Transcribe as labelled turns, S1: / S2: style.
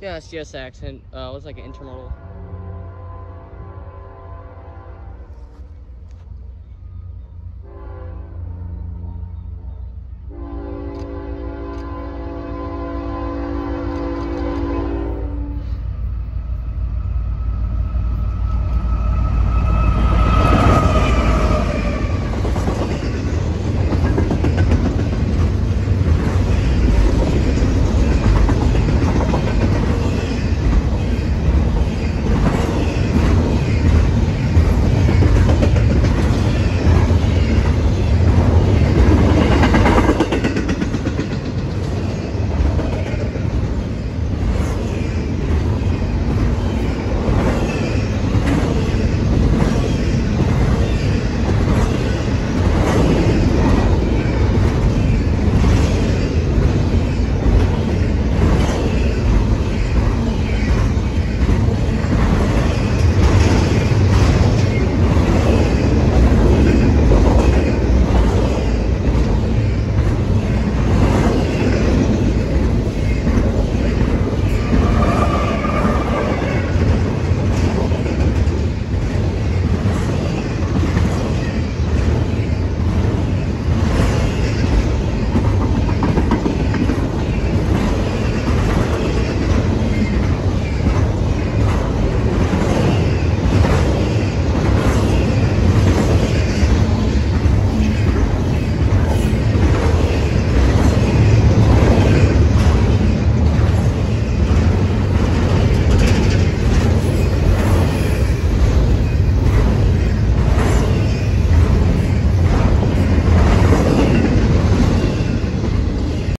S1: Yeah, it's accent. and uh, it was like an intermodal